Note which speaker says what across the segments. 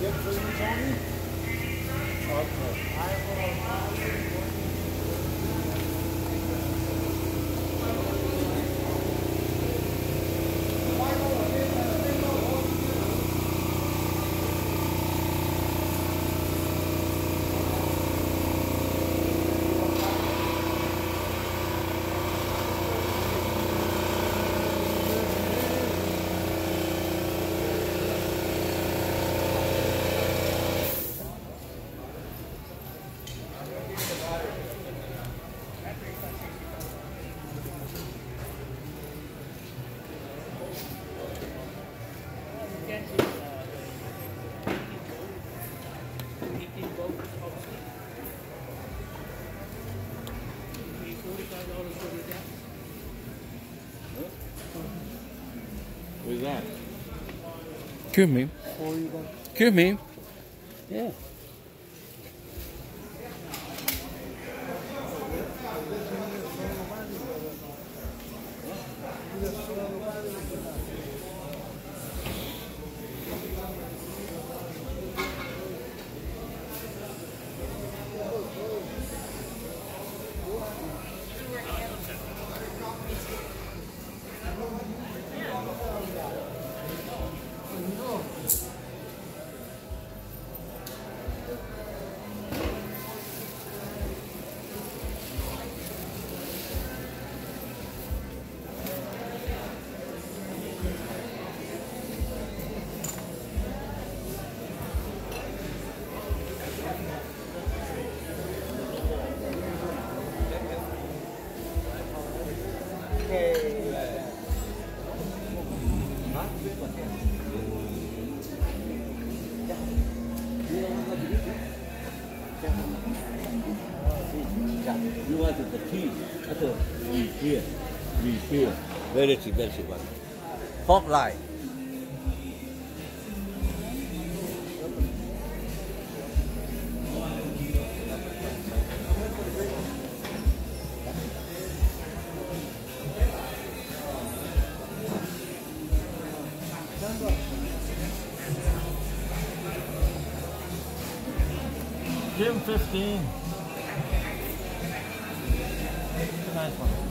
Speaker 1: get for you, Tony? Okay.
Speaker 2: Who's that?
Speaker 3: Me. Excuse me.
Speaker 2: Yeah. You want the tea? That's a refill. Refill. Very expensive one. Pork line.
Speaker 3: Him 15. Nice one.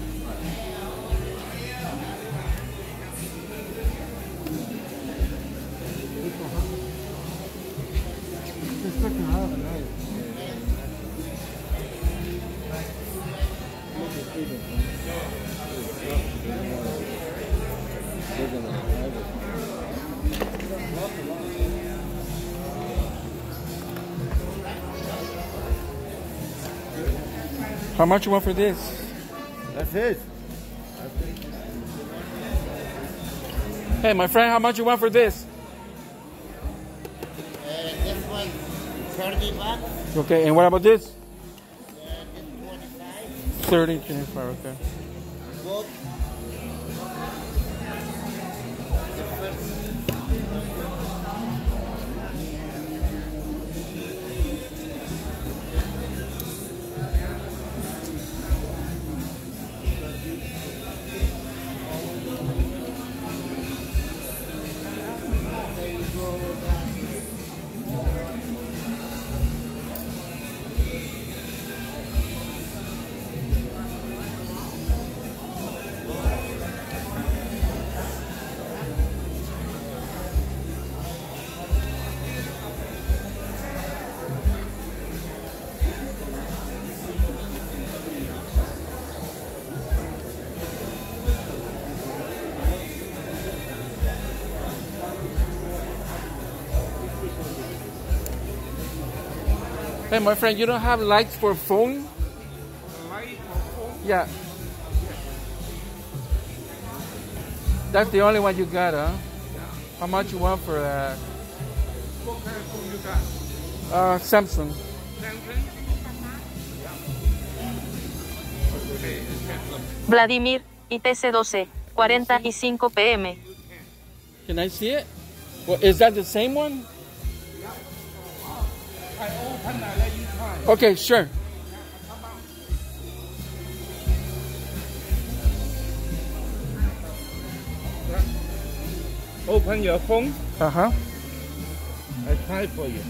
Speaker 3: How much you want for this?
Speaker 1: That's it.
Speaker 3: Hey, my friend, how much you want for this?
Speaker 4: Uh, this one, 30 bucks.
Speaker 3: Okay, and what about this?
Speaker 4: Uh, this 25.
Speaker 3: 30, 25, okay.
Speaker 4: Both.
Speaker 3: Hey, my friend, you don't have lights for phone? Yeah. That's the only one you got, huh? How much you want for that?
Speaker 5: What kind of phone you got?
Speaker 3: Uh, Samsung.
Speaker 5: Samsung?
Speaker 6: Vladimir, ITC 12, 45 pm.
Speaker 3: Can I see it? Well, is that the same one?
Speaker 5: I open
Speaker 3: Okay, sure.
Speaker 5: Open your phone.
Speaker 3: Uh huh.
Speaker 5: I try for you.